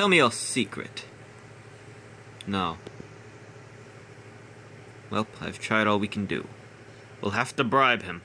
Tell me your secret. No. Well, I've tried all we can do. We'll have to bribe him.